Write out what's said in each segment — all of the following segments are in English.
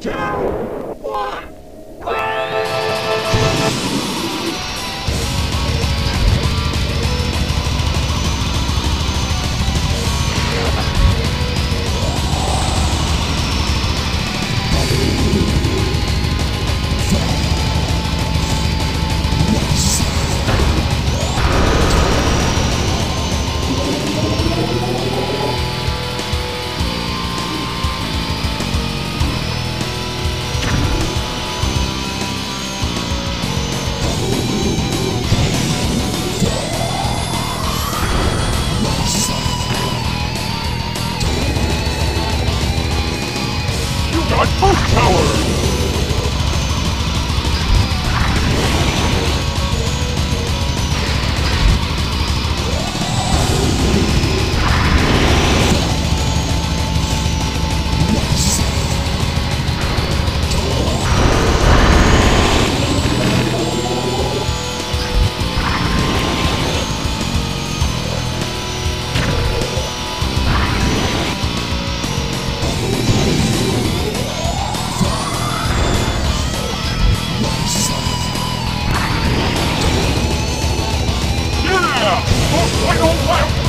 down! Shot Bush Tower! 哎呦哎呦！哎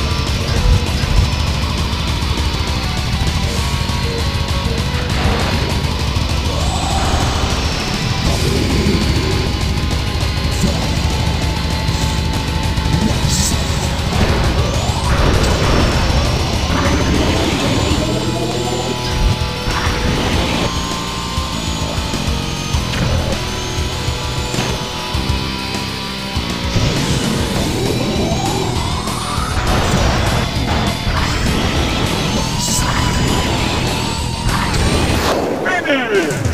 Yeah.